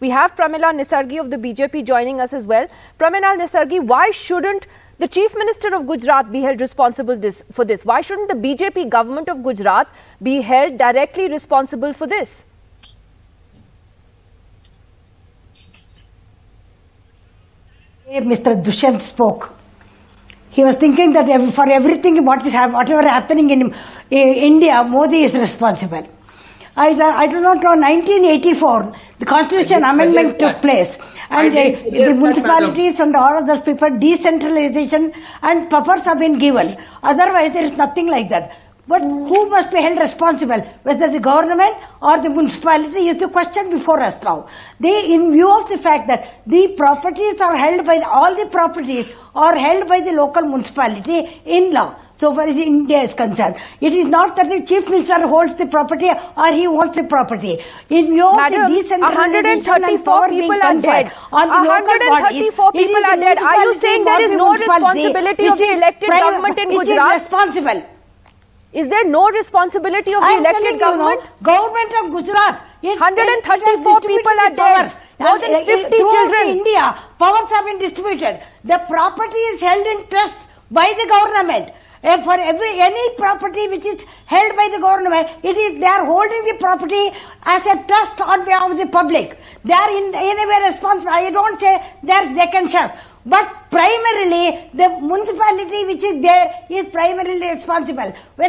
We have Pramila Nesargi of the BJP joining us as well. Pramila Nesargi, why shouldn't the Chief Minister of Gujarat be held responsible this, for this? Why shouldn't the BJP government of Gujarat be held directly responsible for this? Mr. Dushyant spoke. He was thinking that for everything, what is whatever happening in uh, India, Modi is responsible. I, I do not know. 1984, the constitution amendment took place, and uh, the that, municipalities and all of those people decentralization and powers have been given. Otherwise, there is nothing like that. But who must be held responsible? Whether the government or the municipality is the question before us now. They, in view of the fact that the properties are held by all the properties are held by the local municipality in law. So far as India is concerned, it is not that the chief minister holds the property or he owns the property. In view of Madam, the decentralization and 134 power being people are conferred dead. on the local bodies, 134 people are dead. Are you saying there is no the responsibility of the elected private- government in Gujarat? Is responsible. Is there no responsibility of the I am elected government? you, no, government of Gujarat. It, 134 it has distributed people are the dead. More than uh, 50 throughout children. India, powers have been distributed. The property is held in trust by the government. Uh, for every any property which is held by the government, it is they are holding the property as a trust on behalf of the public. They are in any way responsible. I don't say there's they can share. But primarily, the municipality which is there is primarily responsible. When